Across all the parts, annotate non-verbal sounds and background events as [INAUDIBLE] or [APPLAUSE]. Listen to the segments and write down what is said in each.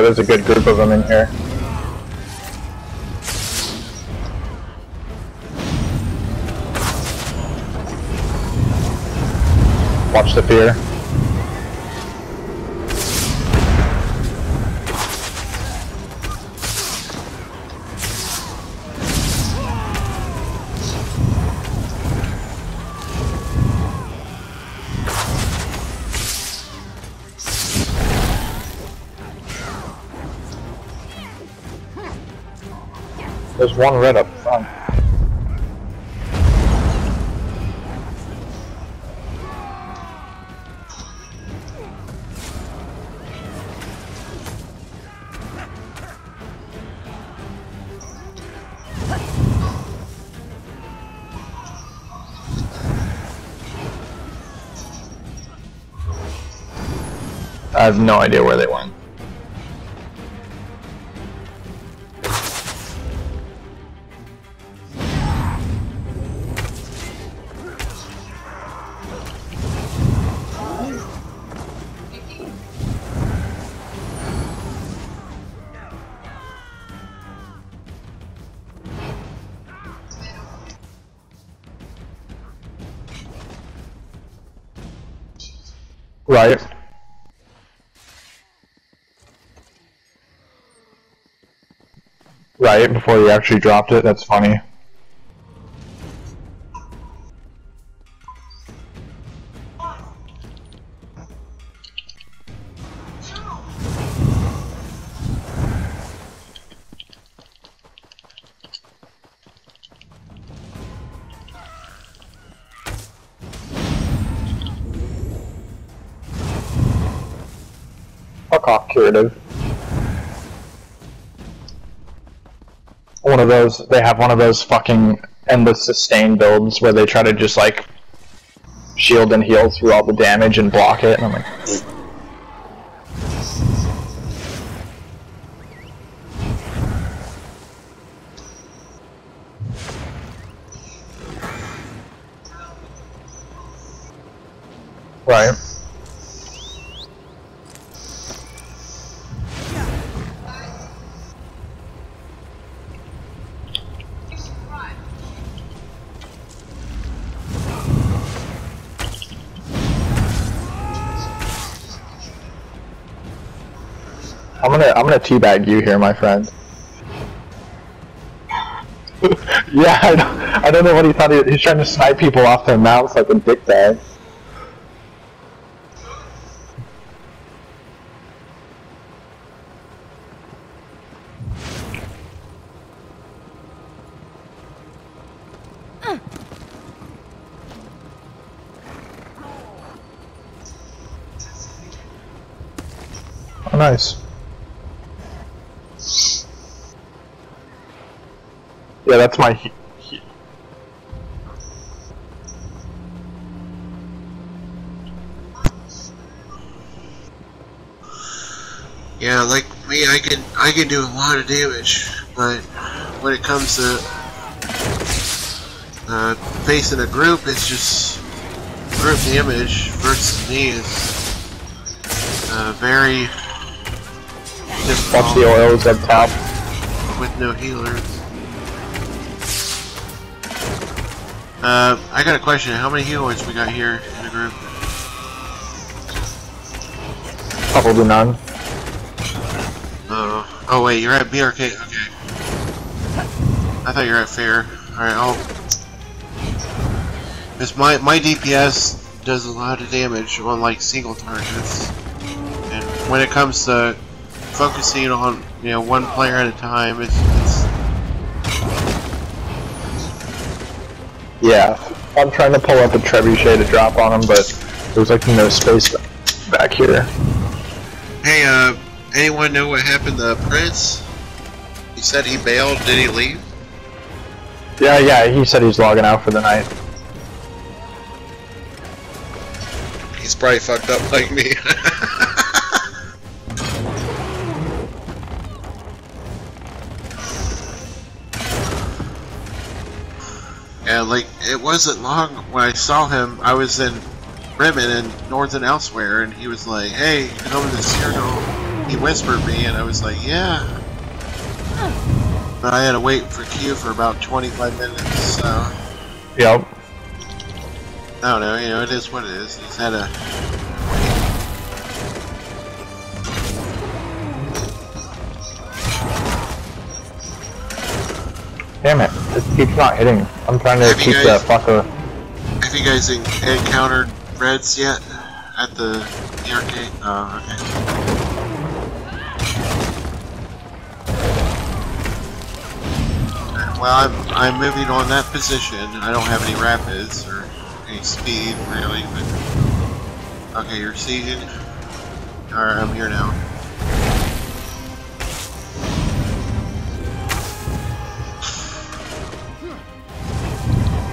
there's a good group of them in here. Watch the fear. There's one red up front. I have no idea where they went. Right. Right, before you actually dropped it, that's funny. Fuck curative. One of those, they have one of those fucking endless sustain builds where they try to just like shield and heal through all the damage and block it, and I'm like, right. I'm gonna I'm gonna teabag you here, my friend. [LAUGHS] yeah, I don't, I don't know what he thought. He, he's trying to snipe people off their mounts like a dickbag. Oh, nice. Yeah, that's my. He he Yeah, like me, I can I can do a lot of damage, but when it comes to uh, facing a group, it's just group damage versus me is uh, very Just watch the oils up top. with no healers. Uh, I got a question. How many healers we got here in the group? Probably none. Oh, oh wait, you're at BRK. Okay. I thought you were at Fair. Alright, I'll. Cause my, my DPS does a lot of damage on like single targets. And when it comes to focusing on, you know, one player at a time, it's, Yeah, I'm trying to pull up a trebuchet to drop on him, but there's like no space back here. Hey, uh, anyone know what happened to Prince? He said he bailed. Did he leave? Yeah, yeah, he said he's logging out for the night. He's probably fucked up like me. [LAUGHS] wasn't long when I saw him. I was in Bremen and North and elsewhere, and he was like, hey, come to Cyrano. he whispered me, and I was like, yeah. But I had to wait for Q for about 25 minutes, so Yep. I don't know. You know, it is what it is. He's had a Damn it. This keeps not hitting. I'm trying to Have keep guys- that fucker. Have you guys en- encountered Reds yet at the, the arcade? Oh, okay. Well, I'm, I'm moving on that position. I don't have any rapids or any speed, really, but... Okay, you're sieging. Alright, I'm here now.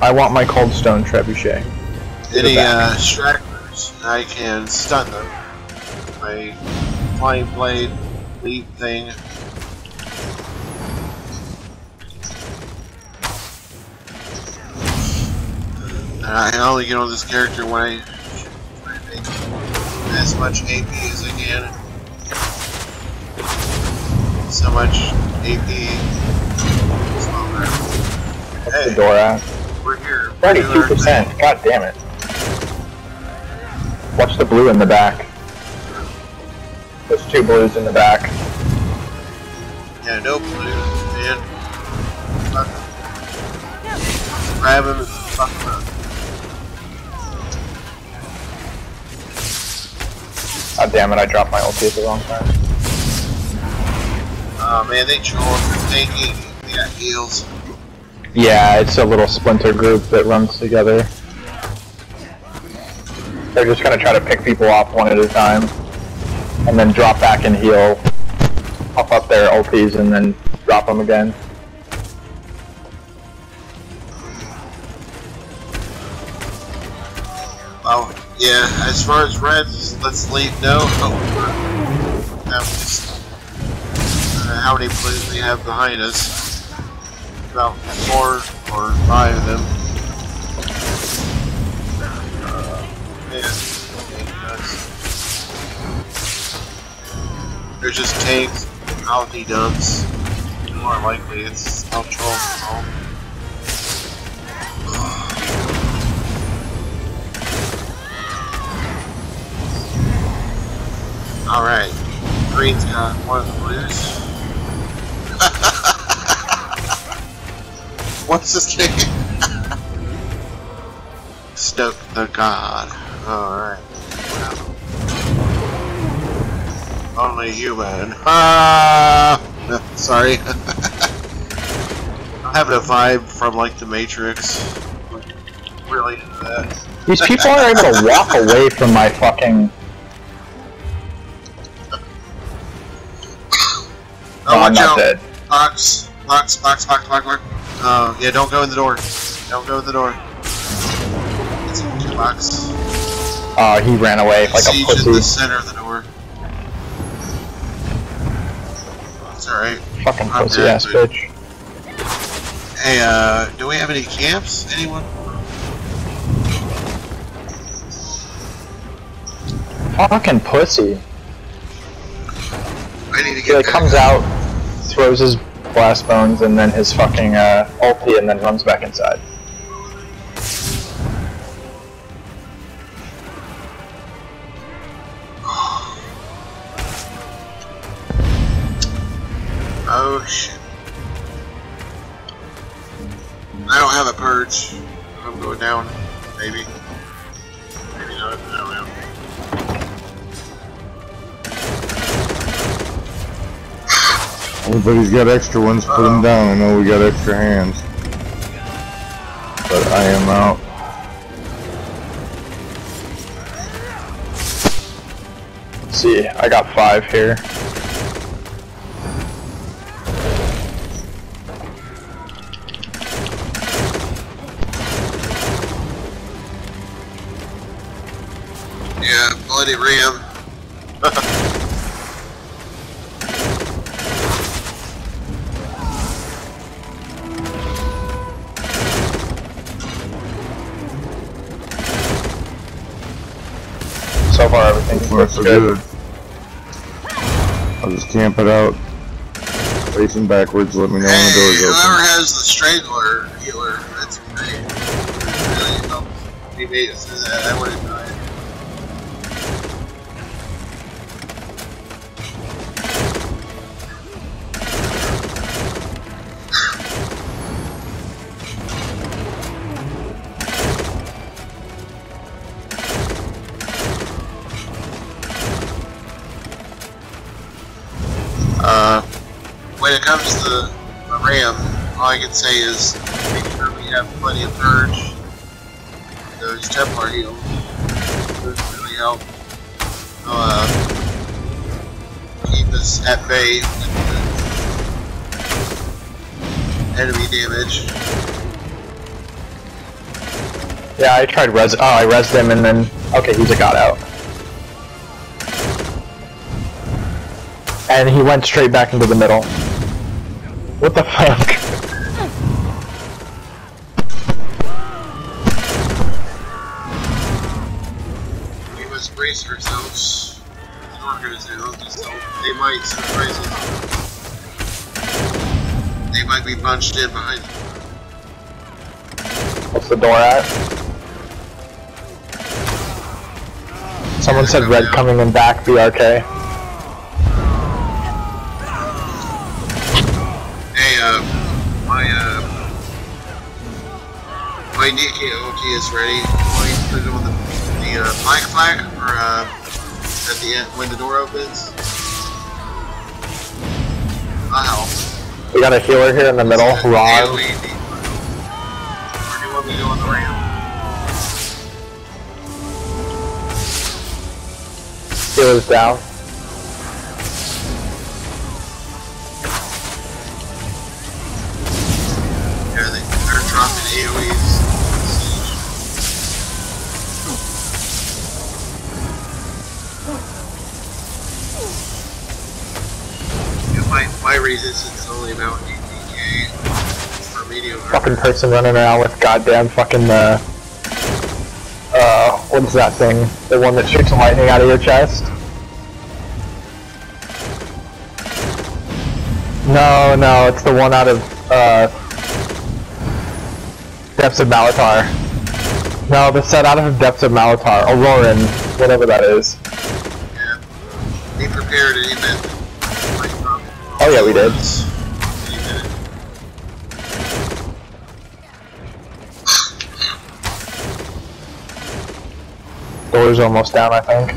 I want my cold stone trebuchet. Any uh, stragglers, I can stun them. My flying blade leap thing. And I can only get on this character when I try to make as much AP as I can. So much AP. Hey, the door at? We're here. We're doing our thing. 32%. God damn it. Watch the blue in the back. There's two blues in the back. Yeah, no blue, man. Fuck. Grab him and fuck him up. God damn it, I dropped my ulti at the wrong time. Oh man, they taking. They got heals. Yeah, it's a little splinter group that runs together. They're just gonna try to pick people off one at a time. And then drop back and heal. Pop up their ultis and then drop them again. Oh, yeah, as far as Reds, let's leave no. Uh, how many blues we have behind us. About four or five of them. Uh, man, They're just tanks, bounty dumps. More likely, it's out troll. Alright. Green's got one of the blues. [LAUGHS] What's his name? Stoke the God. Alright. Only human. Ah! [LAUGHS] Sorry. [LAUGHS] I'm having a vibe from like the Matrix. Really. These people are able to walk away from my fucking. Oh, I'm not out. dead. Box, box, box, box, box, box. Uh, yeah, don't go in the door. Don't go in the door. It's a box. Oh, he ran away like a Siege in the pussy. center of the door. It's alright. Fucking I'm pussy dead, ass but- bitch. Hey, uh, do we have any camps? Anyone? Fucking pussy. I need to He get like comes out, throws his blast bones and then his fucking uh, ulti and then runs back inside. Oh shit. I don't have a purge. I'm going down. Maybe. Everybody's got extra ones, put them down. I know we got extra hands. But I am out. See, I got five here. Yeah, bloody ram. [LAUGHS] far everything Far looks so good. good. I'll just camp it out. Facing backwards, let me know when the Hey, door's whoever open. has the strangler healer, that's great. Really helped me made it through that. I would have died. All I can say is make sure we have plenty of purge. Those Templar heals. Those really help. Uh, keep us at bay enemy damage. Yeah, I tried res. Oh, I res him and then. Okay, he's a got out. And he went straight back into the middle. What the fuck? We must brace ourselves. The door goes down, just don't- they might surprise us. They might be bunched in behind What's the door at? Someone said red coming in back, BRK. My DKOT is ready. To put it on the, the, uh, flag flag, or, uh, at the end, when the door opens? I'll help. We got a healer here in the middle, deep. Where do you want me to go on the ramp? Healer's down. Resistance is only about 18k for medium. Fucking person running around with goddamn fucking, uh... Uh, what is that thing? The one that shoots lightning out of your chest? No, no, it's the one out of, uh... Depths of Malatar. No, the set out of Depths of Malatar. Auroran, whatever that is. Yeah. Be prepared any minute. Might drop Oh yeah, we did. Door's almost down, I think.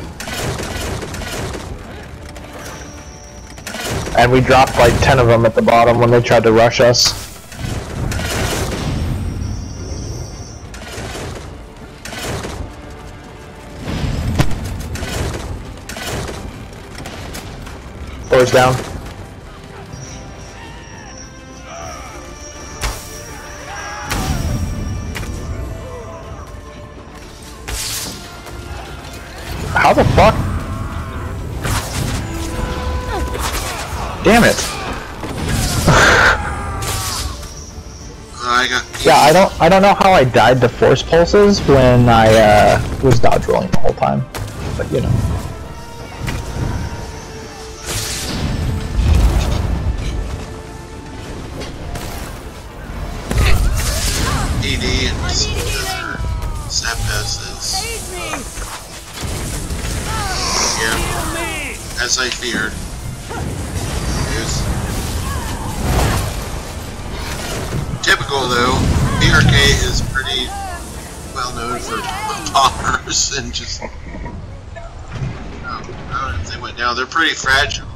And we dropped like 10 of them at the bottom when they tried to rush us. Door's down. How the fuck? Damn it. I got. Yeah, I don't I don't know how I died to force pulses when I uh, was dodge rolling the whole time. But you know. ED and Zapdos is. As I feared. Typical though, BRK is pretty well known for bombers [LAUGHS] and just. Oh, I don't know if they went down. They're pretty fragile.